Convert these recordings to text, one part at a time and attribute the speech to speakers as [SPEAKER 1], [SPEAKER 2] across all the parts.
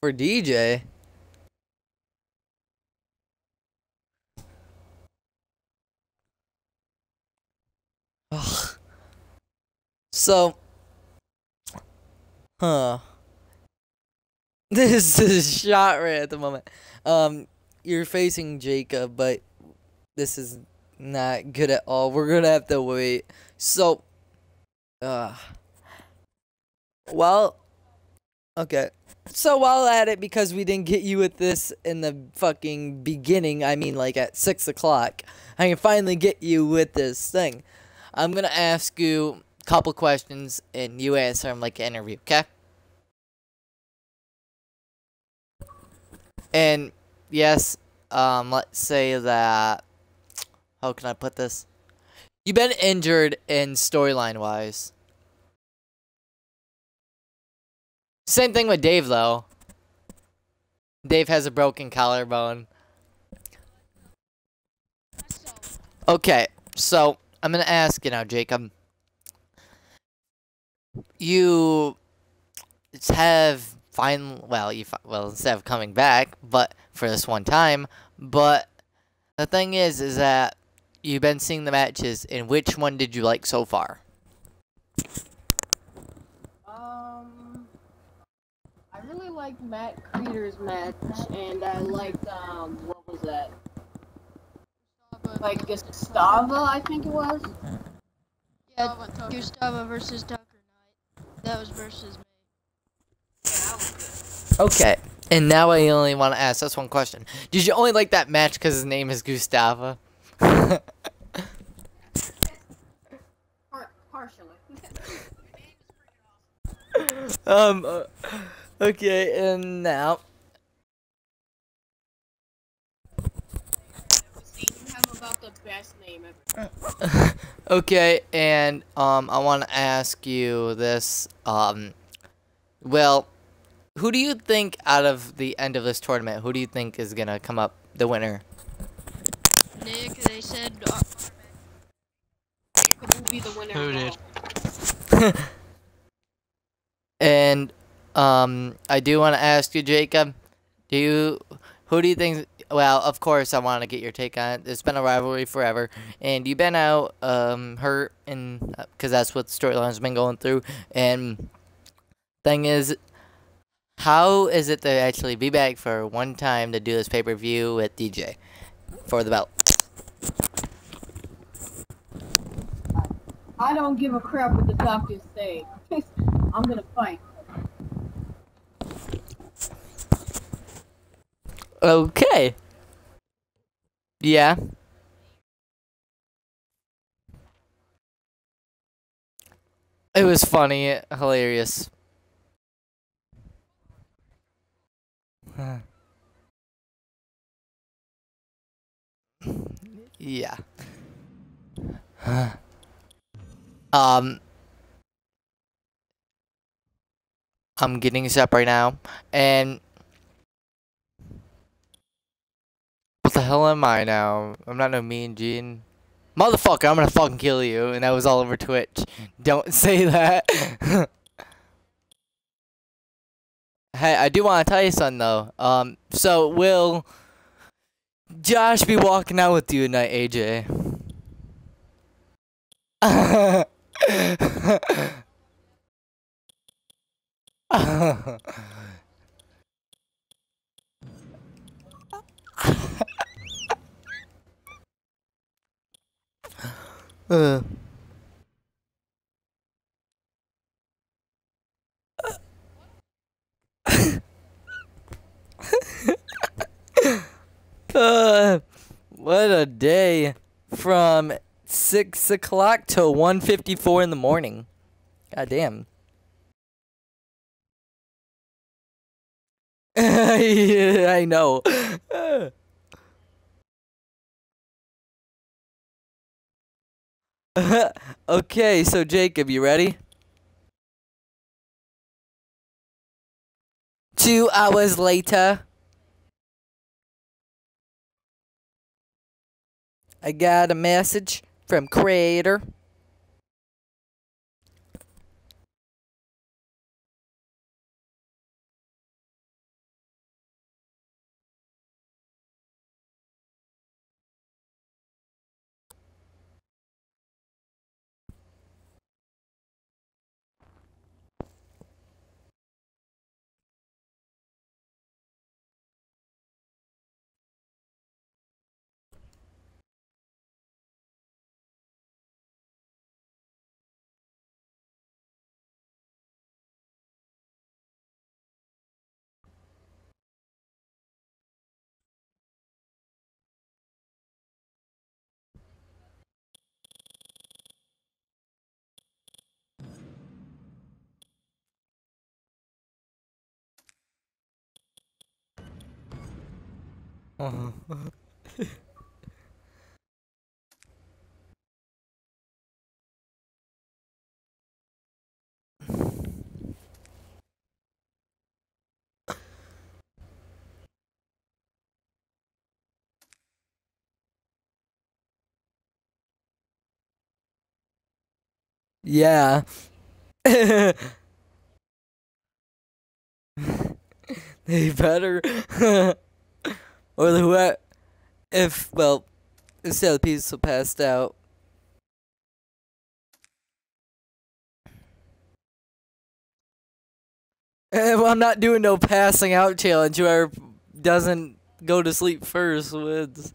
[SPEAKER 1] For DJ. Ugh. So, huh? This is shot right at the moment. Um, you're facing Jacob, but this is not good at all. We're gonna have to wait. So, uh, well, okay. So while at it, because we didn't get you with this in the fucking beginning, I mean like at six o'clock, I can finally get you with this thing. I'm gonna ask you a couple questions and you answer them like an interview, okay? And yes, um, let's say that. How can I put this? You've been injured in storyline wise. Same thing with Dave though. Dave has a broken collarbone. Okay, so I'm gonna ask you now, Jacob. You have fine. Well, you well instead of coming back, but for this one time. But the thing is, is that you've been seeing the matches, and which one did you like so far?
[SPEAKER 2] Um, I really liked Matt Creeder's match, and I liked um, what was that? Like Gustavo, I think it was.
[SPEAKER 3] Yeah, Gustavo versus Tucker Knight. That was versus me.
[SPEAKER 1] Okay, and now I only want to ask this one question: Did you only like that match because his name is Gustavo?
[SPEAKER 2] Partially.
[SPEAKER 1] um. uh, okay, and now.
[SPEAKER 2] See, you have about the best name ever.
[SPEAKER 1] okay, and um, I want to ask you this. Um, well, who do you think out of the end of this tournament, who do you think is gonna come up the winner?
[SPEAKER 3] Nick, they said. Uh,
[SPEAKER 2] Who will be the winner?
[SPEAKER 4] Who did?
[SPEAKER 1] And um, I do want to ask you, Jacob. Do you, who do you think? Well, of course, I want to get your take on it. It's been a rivalry forever, and you've been out um hurt, and because that's what the storyline's been going through. And thing is, how is it to actually be back for one time to do this pay per view with DJ for the belt?
[SPEAKER 2] I don't give a crap what the doctors say. I'm gonna fight.
[SPEAKER 1] Okay. Yeah. It was funny, hilarious. yeah. um I'm getting this up right now and the hell am I now? I'm not no mean Gene. Motherfucker, I'm gonna fucking kill you. And that was all over Twitch. Don't say that. hey, I do want to tell you something though. Um, so will Josh be walking out with you tonight, AJ? Uh. uh, what a day from six o'clock to one fifty four in the morning. God damn. yeah, I know. okay, so Jacob, you ready? Two hours later, I got a message from Creator. Uh-huh. yeah. they better. or the who if well instead of people passed out. Eh, well, I'm not doing no passing out challenge. Whoever doesn't go to sleep first wins.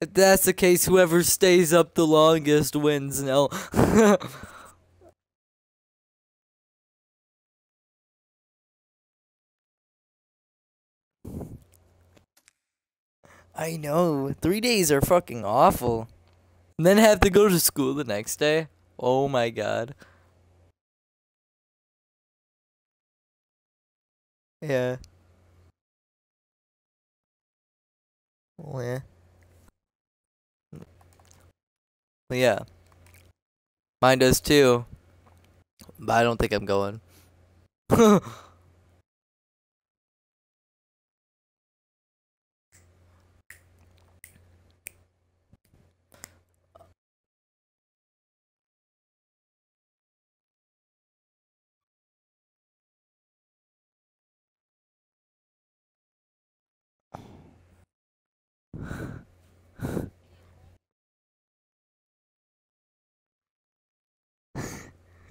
[SPEAKER 1] If that's the case, whoever stays up the longest wins. No. I know. Three days are fucking awful. And then have to go to school the next day. Oh my god. Yeah. Oh, yeah. Yeah. Mine does too. But I don't think I'm going.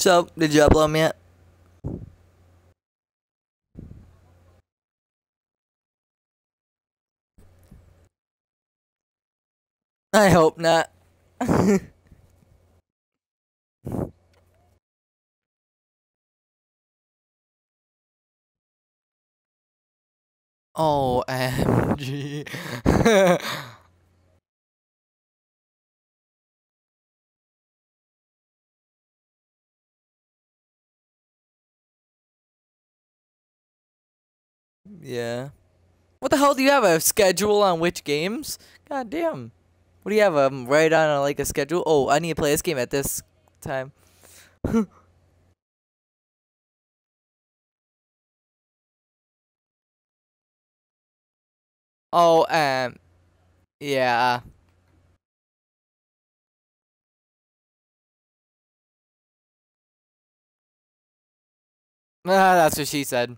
[SPEAKER 1] So, did you upload me yet? I hope not. oh, MG. Yeah. What the hell do you have a schedule on which games? God damn. What do you have? Um, right on a, like a schedule. Oh, I need to play this game at this time. oh, um, yeah. Ah, that's what she said.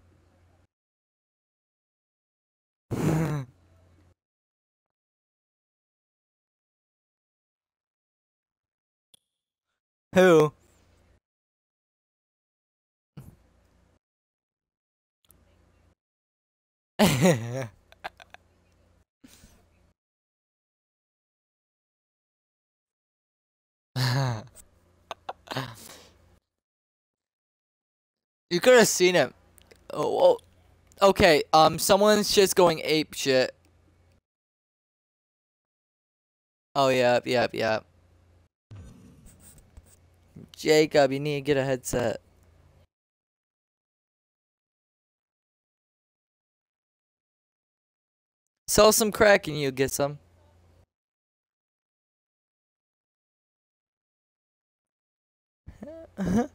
[SPEAKER 1] Who? you could have seen it. Oh, oh, okay. Um, someone's just going ape shit. Oh, yeah, yeah, yeah. Jacob, you need to get a headset. Sell some crack and you get some.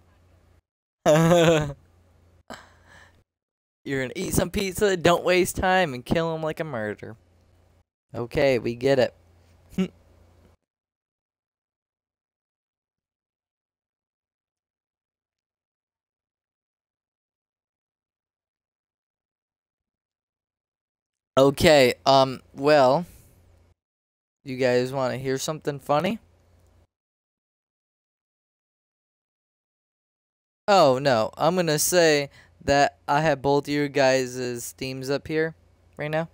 [SPEAKER 1] You're gonna eat some pizza, don't waste time, and kill him like a murderer. Okay, we get it. Okay, um, well, you guys want to hear something funny? Oh, no, I'm going to say that I have both your guys' themes up here right now?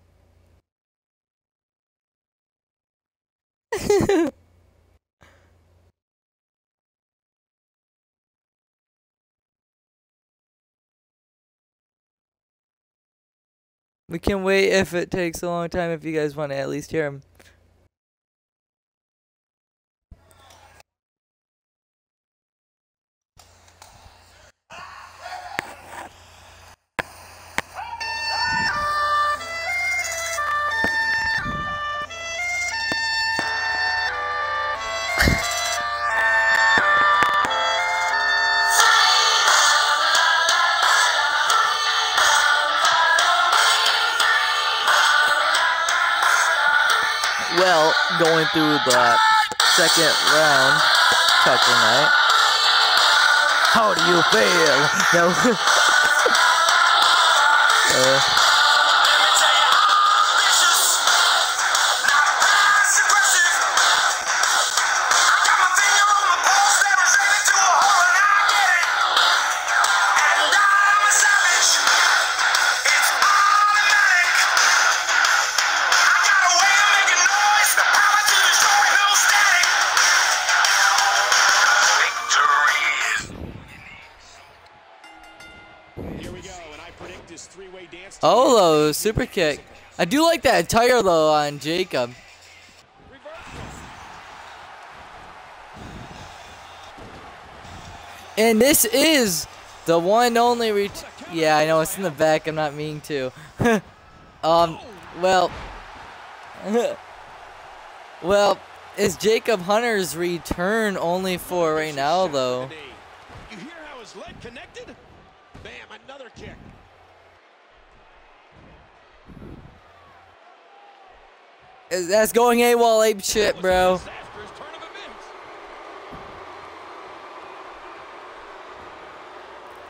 [SPEAKER 1] we can wait if it takes a long time if you guys want to at least hear them. Well, going through the second round, Tucker Night. How do you feel? No. uh, Oh, super kick. I do like that tire though on Jacob. And this is the one only ret Yeah, I know it's in the back. I'm not meaning to. um, well, well, is Jacob Hunter's return only for right now though? You hear how his leg connected? That's going AWOL ape shit, bro.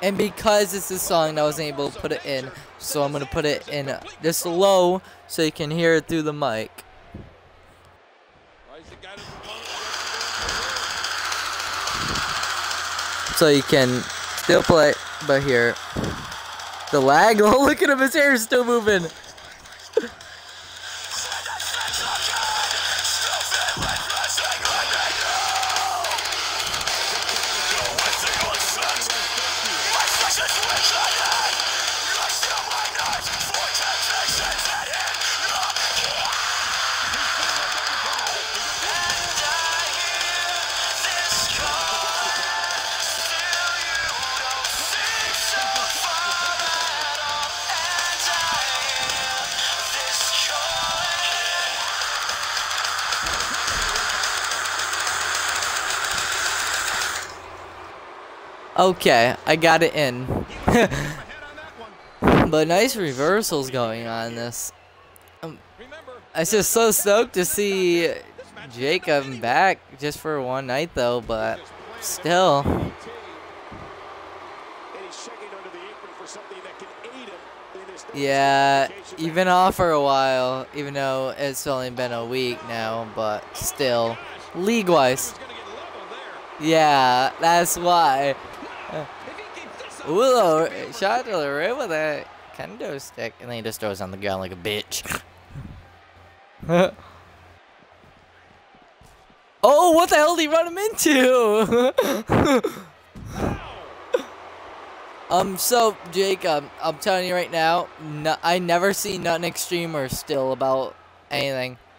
[SPEAKER 1] And because it's a song, I wasn't able to put it in, so I'm going to put it in this low so you can hear it through the mic. So you can still play, but here. The lag, oh look at him, his hair is still moving. Okay, I got it in. but nice reversals going on this. Um, I'm just so stoked to see Jacob back just for one night though, but still. Yeah, you've been off for a while, even though it's only been a week now, but still, league-wise. Yeah, that's why. Ooh, shot to the rim with that kendo stick, and then he just throws on the ground like a bitch. oh, what the hell did he run him into? um, so, Jake, um, I'm telling you right now, no, I never see nothing extreme or still about anything.